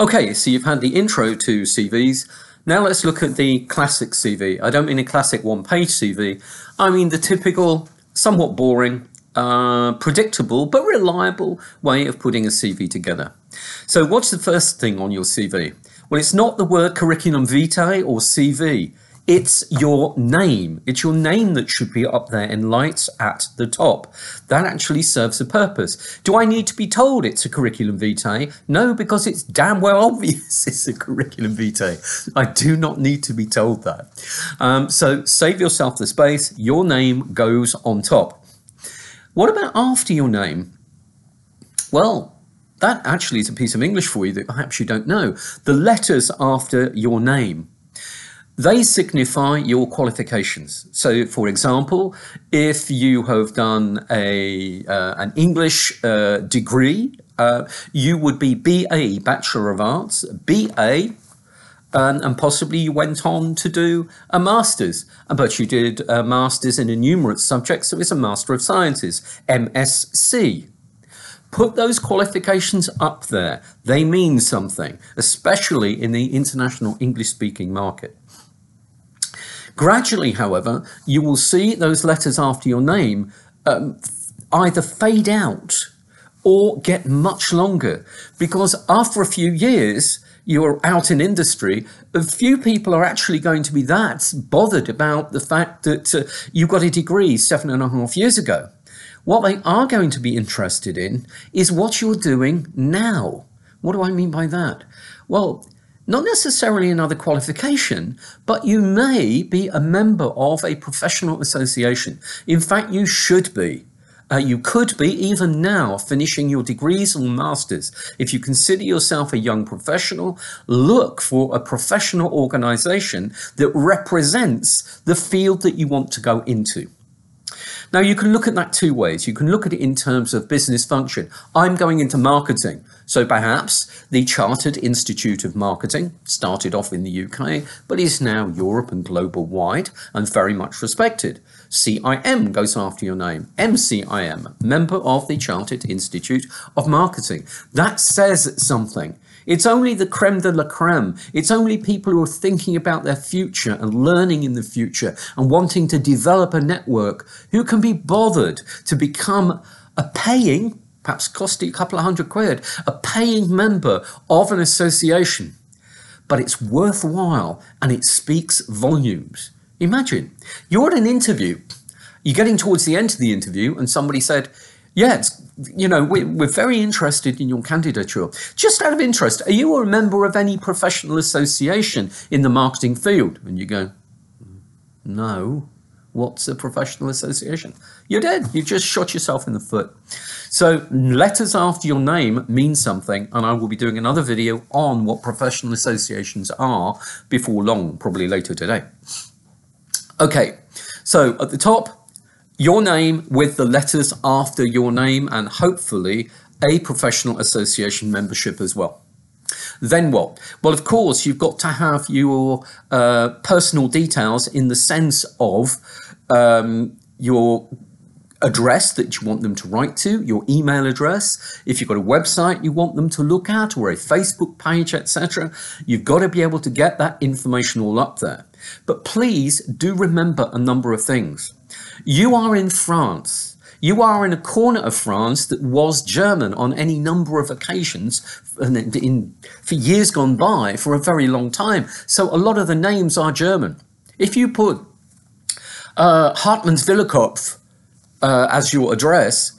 Okay, so you've had the intro to CVs. Now let's look at the classic CV. I don't mean a classic one page CV, I mean the typical, somewhat boring, uh, predictable but reliable way of putting a CV together. So, what's the first thing on your CV? Well, it's not the word curriculum vitae or CV. It's your name. It's your name that should be up there in lights at the top. That actually serves a purpose. Do I need to be told it's a curriculum vitae? No, because it's damn well obvious it's a curriculum vitae. I do not need to be told that. Um, so save yourself the space. Your name goes on top. What about after your name? Well, that actually is a piece of English for you that perhaps you don't know. The letters after your name they signify your qualifications. So, for example, if you have done a uh, an English uh, degree, uh, you would be BA, Bachelor of Arts, BA, and, and, possibly you went on to do a master's, but you did a master's in a numerous subjects, so it's a Master of Sciences, MSc. Put those qualifications up there. They mean something, especially in the international English speaking market. Gradually, however, you will see those letters after your name um, either fade out or get much longer because after a few years, you're out in industry, a few people are actually going to be that bothered about the fact that uh, you got a degree seven and a half years ago. What they are going to be interested in is what you're doing now. What do I mean by that? Well, not necessarily another qualification, but you may be a member of a professional association. In fact, you should be. Uh, you could be even now finishing your degrees or masters. If you consider yourself a young professional, look for a professional organization that represents the field that you want to go into. Now, you can look at that two ways. You can look at it in terms of business function. I'm going into marketing. So perhaps the Chartered Institute of Marketing started off in the UK, but is now Europe and global wide and very much respected. CIM goes after your name. MCIM, member of the Chartered Institute of Marketing. That says something. It's only the creme de la creme. It's only people who are thinking about their future and learning in the future and wanting to develop a network who can be bothered to become a paying, perhaps cost you a couple of hundred quid, a paying member of an association. But it's worthwhile and it speaks volumes. Imagine you're at an interview, you're getting towards the end of the interview, and somebody said, Yeah, it's you know, we're, we're very interested in your candidature. Just out of interest, are you a member of any professional association in the marketing field? And you go, no. What's a professional association? You're dead. You've just shot yourself in the foot. So letters after your name mean something, and I will be doing another video on what professional associations are before long, probably later today. Okay, so at the top, your name with the letters after your name and hopefully a professional association membership as well. Then what? Well, of course, you've got to have your uh, personal details in the sense of um, your address that you want them to write to, your email address, if you've got a website you want them to look at or a Facebook page, etc. You've got to be able to get that information all up there. But please do remember a number of things. You are in France. You are in a corner of France that was German on any number of occasions in, in, for years gone by for a very long time. So a lot of the names are German. If you put uh, Hartmannswillerkopf uh, as your address,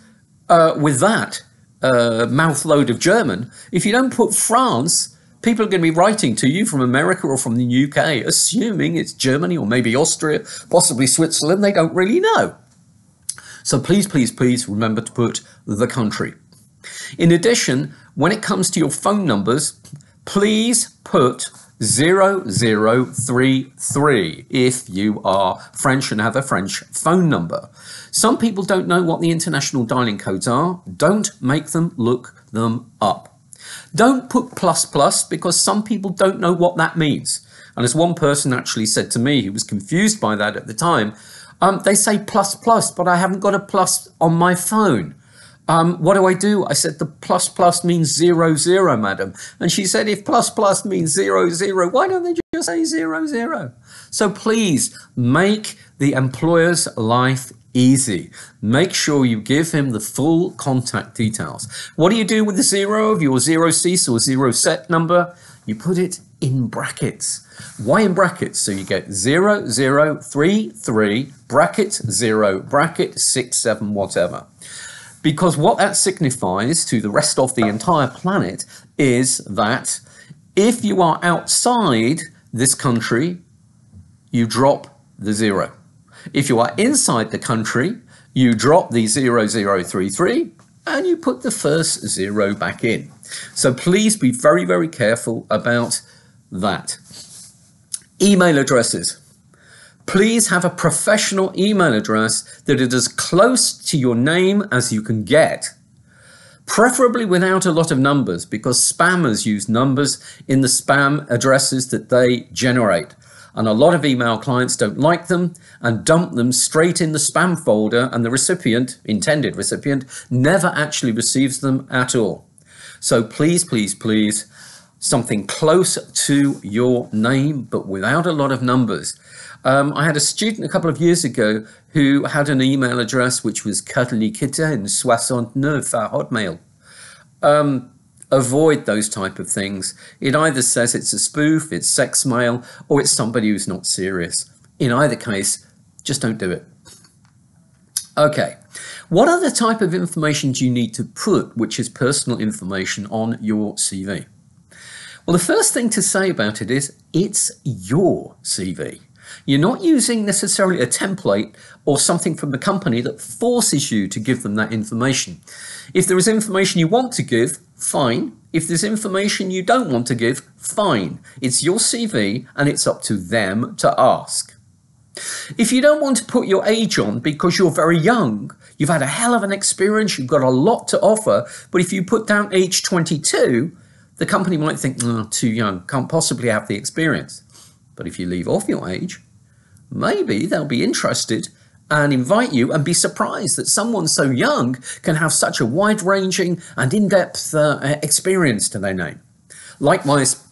uh, with that uh, mouthload of German, if you don't put France, people are going to be writing to you from America or from the UK, assuming it's Germany or maybe Austria, possibly Switzerland. They don't really know. So please, please, please remember to put the country. In addition, when it comes to your phone numbers, please put 0033 if you are French and have a French phone number. Some people don't know what the international dialing codes are. Don't make them look them up. Don't put plus plus because some people don't know what that means. And as one person actually said to me, he was confused by that at the time, um, they say plus plus, but I haven't got a plus on my phone. Um, what do I do? I said, the plus plus means zero zero, madam. And she said, if plus plus means zero zero, why don't they just say zero zero? So please make the employer's life easy. Make sure you give him the full contact details. What do you do with the zero of your zero cease or zero set number? You put it in brackets. Why in brackets? So you get 0, 0, 3, 3, bracket 0, bracket 6, 7, whatever. Because what that signifies to the rest of the entire planet is that if you are outside this country, you drop the zero. If you are inside the country, you drop the 0033 and you put the first zero back in. So please be very, very careful about that. Email addresses please have a professional email address that is as close to your name as you can get. Preferably without a lot of numbers because spammers use numbers in the spam addresses that they generate. And a lot of email clients don't like them and dump them straight in the spam folder and the recipient, intended recipient, never actually receives them at all. So please, please, please, something close to your name, but without a lot of numbers. Um, I had a student a couple of years ago who had an email address which was cuddlykitten 69 at Hotmail. Um, avoid those type of things. It either says it's a spoof, it's sex mail, or it's somebody who's not serious. In either case, just don't do it. Okay, what other type of information do you need to put, which is personal information, on your CV? Well, the first thing to say about it is it's your CV. You're not using necessarily a template or something from the company that forces you to give them that information. If there is information you want to give, fine. If there's information you don't want to give, fine. It's your CV and it's up to them to ask. If you don't want to put your age on because you're very young, you've had a hell of an experience, you've got a lot to offer, but if you put down age 22, the company might think, oh, too young, can't possibly have the experience. But if you leave off your age, maybe they'll be interested and invite you and be surprised that someone so young can have such a wide ranging and in depth uh, experience to their name. Likewise,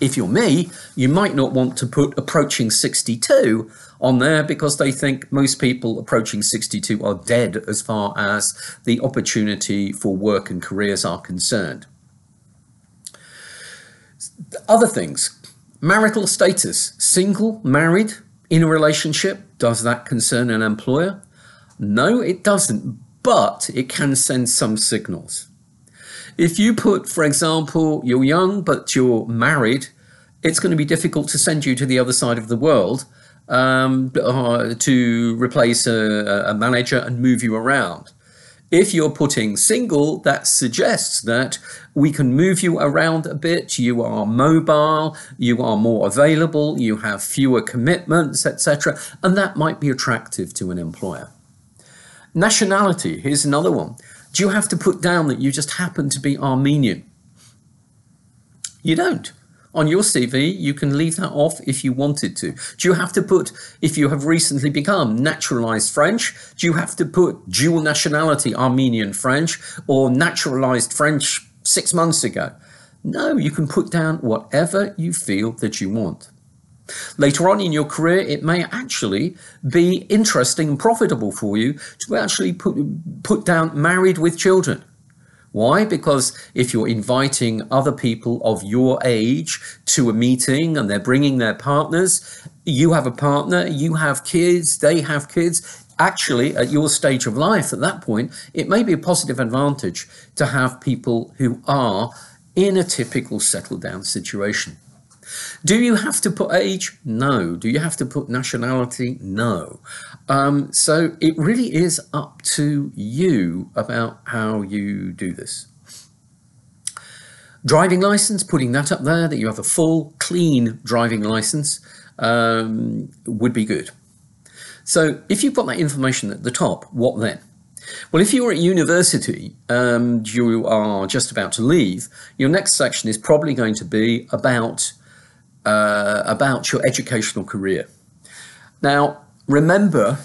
if you're me, you might not want to put approaching 62 on there because they think most people approaching 62 are dead as far as the opportunity for work and careers are concerned. Other things marital status single, married, in a relationship. Does that concern an employer? No, it doesn't, but it can send some signals. If you put, for example, you're young but you're married, it's going to be difficult to send you to the other side of the world um, uh, to replace a, a manager and move you around. If you're putting single, that suggests that we can move you around a bit. You are mobile, you are more available, you have fewer commitments, etc. And that might be attractive to an employer. Nationality, here's another one. Do you have to put down that you just happen to be Armenian? You don't. On your CV, you can leave that off if you wanted to. Do you have to put, if you have recently become naturalized French, do you have to put dual nationality Armenian French or naturalized French six months ago? No, you can put down whatever you feel that you want. Later on in your career, it may actually be interesting and profitable for you to actually put, put down married with children. Why? Because if you're inviting other people of your age to a meeting and they're bringing their partners, you have a partner, you have kids, they have kids. Actually, at your stage of life, at that point, it may be a positive advantage to have people who are in a typical settled down situation. Do you have to put age? No. Do you have to put nationality? No. Um, so it really is up to you about how you do this. Driving license, putting that up there, that you have a full, clean driving license um, would be good. So if you've got that information at the top, what then? Well, if you're at university and you are just about to leave, your next section is probably going to be about uh, about your educational career. Now, remember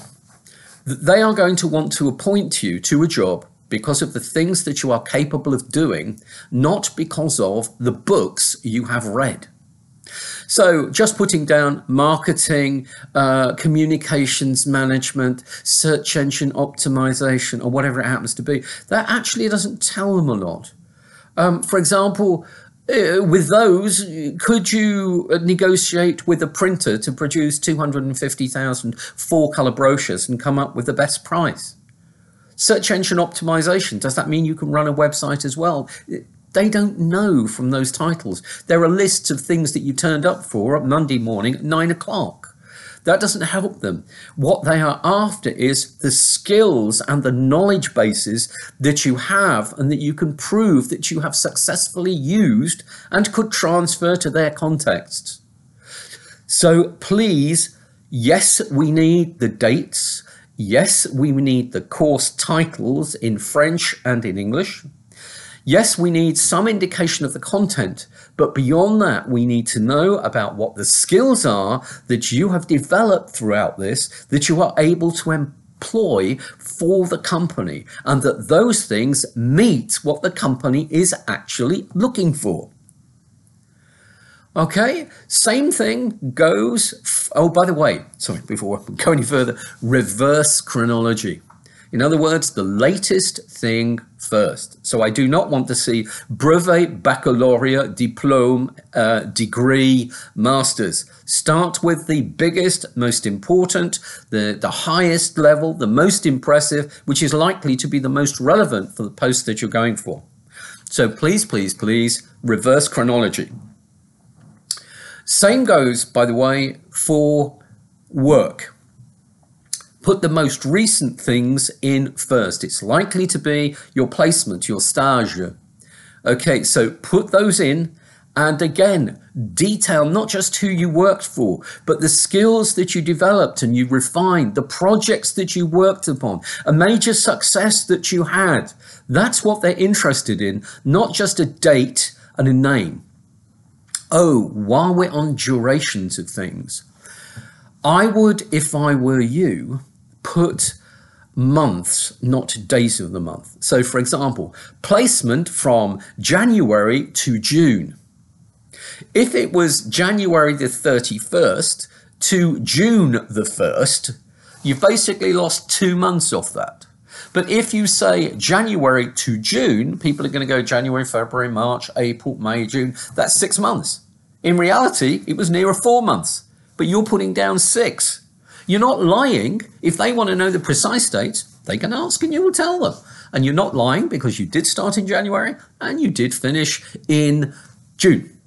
that they are going to want to appoint you to a job because of the things that you are capable of doing, not because of the books you have read. So, just putting down marketing, uh, communications management, search engine optimization, or whatever it happens to be, that actually doesn't tell them a lot. Um, for example, uh, with those, could you negotiate with a printer to produce 250,000 four color brochures and come up with the best price? Search engine optimization, does that mean you can run a website as well? They don't know from those titles. There are lists of things that you turned up for Monday morning at nine o'clock. That doesn't help them. What they are after is the skills and the knowledge bases that you have and that you can prove that you have successfully used and could transfer to their contexts. So please, yes, we need the dates. Yes, we need the course titles in French and in English. Yes, we need some indication of the content, but beyond that, we need to know about what the skills are that you have developed throughout this, that you are able to employ for the company, and that those things meet what the company is actually looking for. Okay, same thing goes. Oh, by the way, sorry, before I go any further, reverse chronology. In other words, the latest thing first. So I do not want to see brevet, baccalaureate, diploma, uh, degree, masters. Start with the biggest, most important, the, the highest level, the most impressive, which is likely to be the most relevant for the post that you're going for. So please, please, please reverse chronology. Same goes, by the way, for work put the most recent things in first. It's likely to be your placement, your stage. Okay, so put those in. And again, detail not just who you worked for, but the skills that you developed and you refined, the projects that you worked upon, a major success that you had. That's what they're interested in, not just a date and a name. Oh, while we're on durations of things, I would, if I were you, put months, not days of the month. So, for example, placement from January to June. If it was January the 31st to June the 1st, you've basically lost two months off that. But if you say January to June, people are going to go January, February, March, April, May, June. That's six months. In reality, it was nearer four months, but you're putting down six. You're not lying. If they want to know the precise dates, they can ask and you will tell them. And you're not lying because you did start in January and you did finish in June.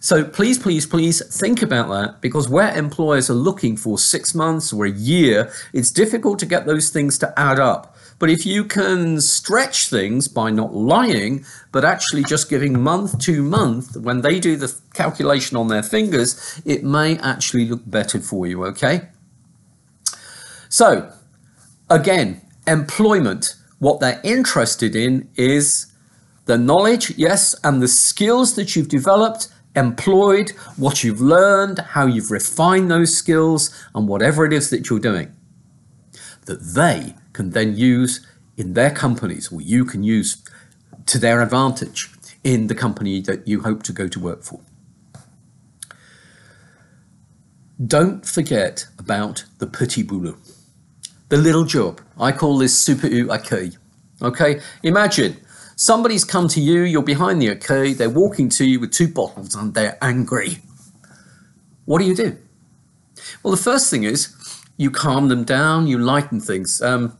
So please, please, please think about that because where employers are looking for six months or a year, it's difficult to get those things to add up. But if you can stretch things by not lying, but actually just giving month to month, when they do the calculation on their fingers, it may actually look better for you, okay? So, again, employment. What they're interested in is the knowledge, yes, and the skills that you've developed, employed, what you've learned, how you've refined those skills, and whatever it is that you're doing that they can then use in their companies, or you can use to their advantage in the company that you hope to go to work for. Don't forget about the petit boulot the little job. I call this Super U accueil. Okay, imagine somebody's come to you, you're behind the accueil, they're walking to you with two bottles and they're angry. What do you do? Well, the first thing is you calm them down, you lighten things. Um,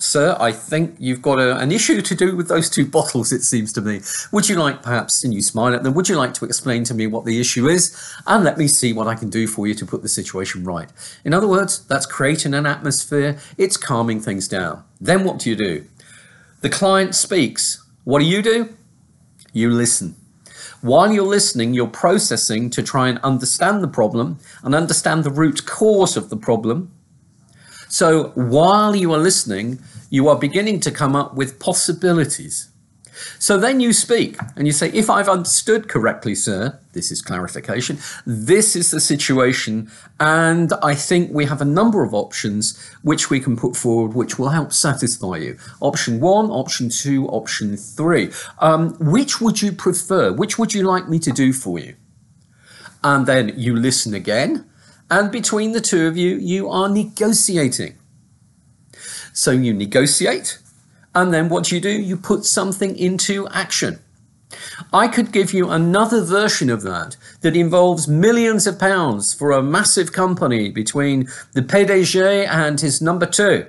Sir, I think you've got a, an issue to do with those two bottles, it seems to me. Would you like, perhaps, and you smile at them, would you like to explain to me what the issue is? And let me see what I can do for you to put the situation right. In other words, that's creating an atmosphere, it's calming things down. Then what do you do? The client speaks. What do you do? You listen. While you're listening, you're processing to try and understand the problem and understand the root cause of the problem so while you are listening, you are beginning to come up with possibilities. So then you speak and you say, if I've understood correctly, sir, this is clarification, this is the situation, and I think we have a number of options which we can put forward which will help satisfy you. Option one, option two, option three. Um, which would you prefer? Which would you like me to do for you? And then you listen again, and between the two of you, you are negotiating. So you negotiate and then what do you do? You put something into action. I could give you another version of that that involves millions of pounds for a massive company between the PDG and his number two.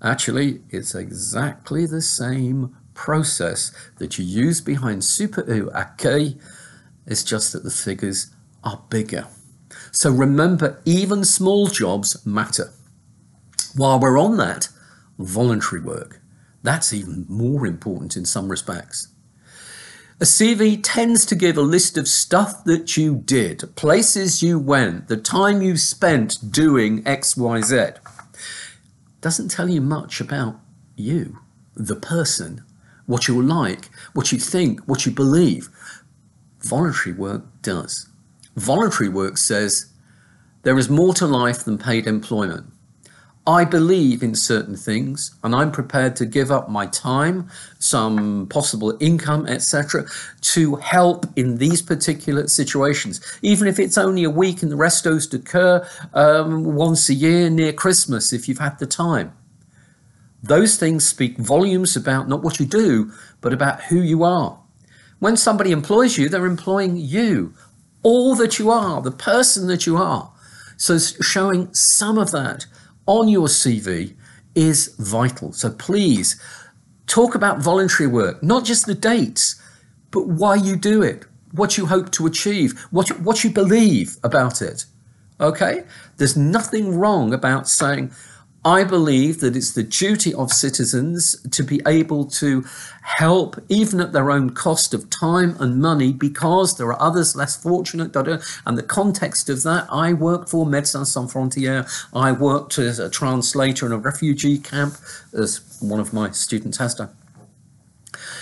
Actually, it's exactly the same process that you use behind Super U Accueil. It's just that the figures are bigger. So remember, even small jobs matter. While we're on that, voluntary work. That's even more important in some respects. A CV tends to give a list of stuff that you did, places you went, the time you spent doing XYZ. Doesn't tell you much about you, the person, what you're like, what you think, what you believe. Voluntary work does. Voluntary work says there is more to life than paid employment. I believe in certain things and I'm prepared to give up my time, some possible income, etc., to help in these particular situations. Even if it's only a week and the Restos du Cœur um, once a year near Christmas, if you've had the time. Those things speak volumes about not what you do, but about who you are. When somebody employs you, they're employing you, all that you are, the person that you are. So showing some of that on your CV is vital. So please talk about voluntary work, not just the dates, but why you do it, what you hope to achieve, what what you believe about it. Okay? There's nothing wrong about saying, I believe that it's the duty of citizens to be able to help, even at their own cost of time and money, because there are others less fortunate. And the context of that, I worked for Médecins Sans Frontières. I worked as a translator in a refugee camp, as one of my students has done.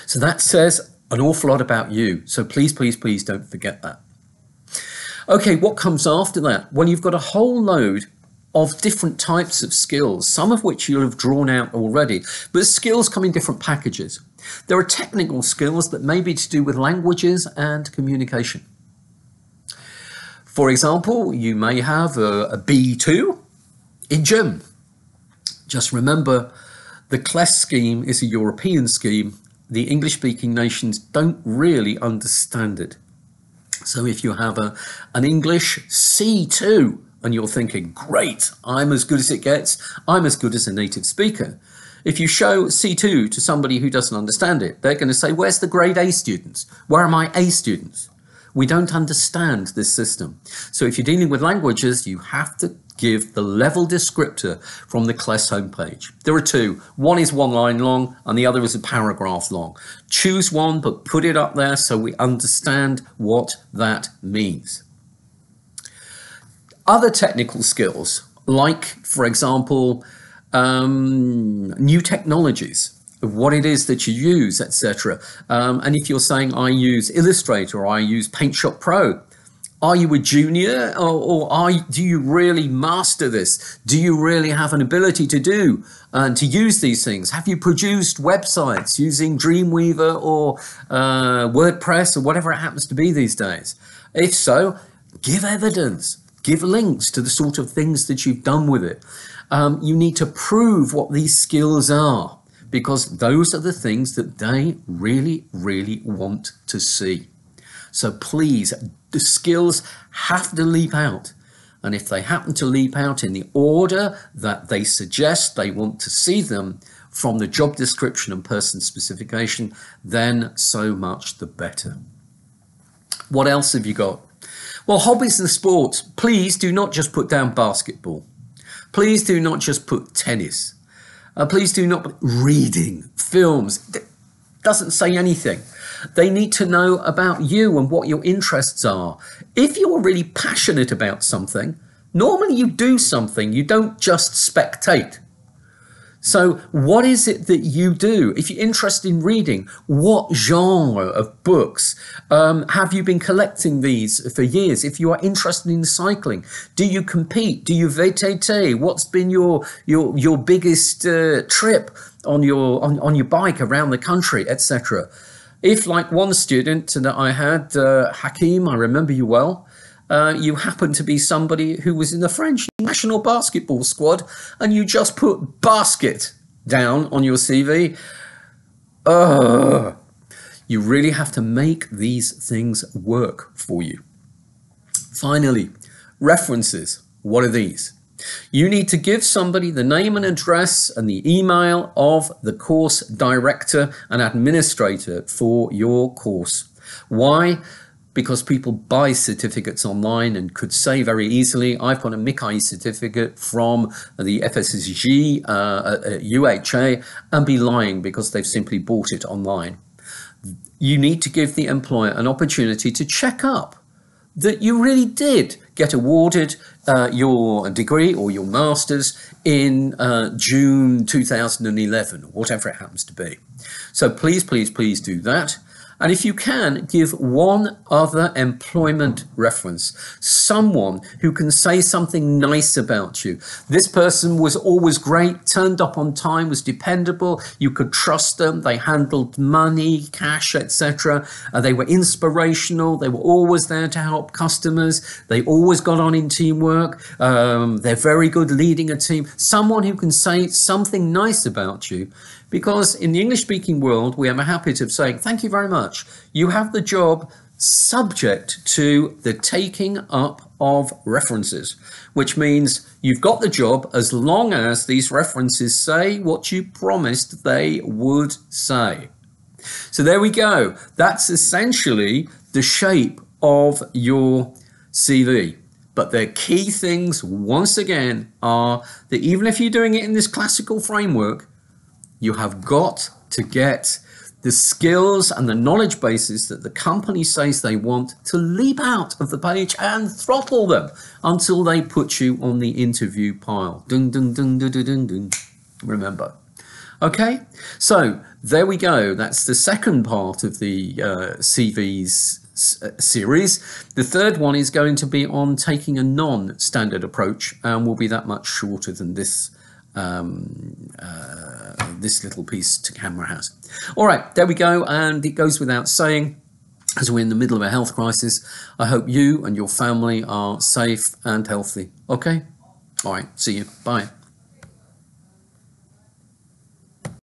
So that says an awful lot about you. So please, please, please don't forget that. Okay, what comes after that? Well, you've got a whole load of different types of skills, some of which you'll have drawn out already, but skills come in different packages. There are technical skills that may be to do with languages and communication. For example, you may have a a B2 in German. Just remember, the CLES scheme is a European scheme. The English-speaking nations don't really understand it. So if you have a, an English C2 and you're thinking, great, I'm as good as it gets, I'm as good as a native speaker. If you show C2 to somebody who doesn't understand it, they're going to say, where's the grade A students? Where are my A students? We don't understand this system. So if you're dealing with languages, you have to give the level descriptor from the CLES homepage. There are two. One is one line long and the other is a paragraph long. Choose one, but put it up there so we understand what that means. Other technical skills, like, for example, um, new technologies, what it is that you use, etc. Um, and if you're saying I use Illustrator or I use PaintShop Pro, are you a junior or, or are, do you really master this? Do you really have an ability to do and to use these things? Have you produced websites using Dreamweaver or uh, WordPress or whatever it happens to be these days? If so, give evidence give links to the sort of things that you've done with it. Um, you need to prove what these skills are because those are the things that they really, really want to see. So please, the skills have to leap out. And if they happen to leap out in the order that they suggest they want to see them from the job description and person specification, then so much the better. What else have you got? Well, hobbies and sports, please do not just put down basketball. Please do not just put tennis. Uh, please do not put reading, films. It doesn't say anything. They need to know about you and what your interests are. If you're really passionate about something, normally you do something, you don't just spectate. So, what is it that you do? If you're interested in reading, what genre of books um, have you been collecting these for years? If you are interested in cycling, do you compete? Do you VTT? What's been your your your biggest uh, trip on your on, on your bike around the country, etc.? If, like one student that I had, uh, Hakim, I remember you well. Uh, you happen to be somebody who was in the French national basketball squad and you just put basket down on your CV. Ugh. You really have to make these things work for you. Finally, references. What are these? You need to give somebody the name and address and the email of the course director and administrator for your course. Why? Because people buy certificates online and could say very easily, I've got a MICI certificate from the FSSG uh, at UHA and be lying because they've simply bought it online. You need to give the employer an opportunity to check up that you really did get awarded uh, your degree or your master's in uh, June 2011, whatever it happens to be. So please, please, please do that. And if you can, give one other employment reference, someone who can say something nice about you. This person was always great, turned up on time, was dependable, you could trust them, they handled money, cash, etc. Uh, they were inspirational, they were always there to help customers, they always got on in teamwork, um, they're very good leading a team. Someone who can say something nice about you because in the English speaking world, we have a habit of saying, thank you very much. You have the job subject to the taking up of references, which means you've got the job as long as these references say what you promised they would say. So there we go. That's essentially the shape of your CV. But the key things, once again, are that even if you're doing it in this classical framework, you have got to get the skills and the knowledge bases that the company says they want to leap out of the page and throttle them until they put you on the interview pile. Dun, dun, dun, dun, dun, dun, dun. Remember. Okay, so there we go. That's the second part of the uh, CVs uh, series. The third one is going to be on taking a non-standard approach and will be that much shorter than this um, uh, this little piece to camera House. All right, there we go. And it goes without saying, as we're in the middle of a health crisis, I hope you and your family are safe and healthy. Okay? All right, see you. Bye.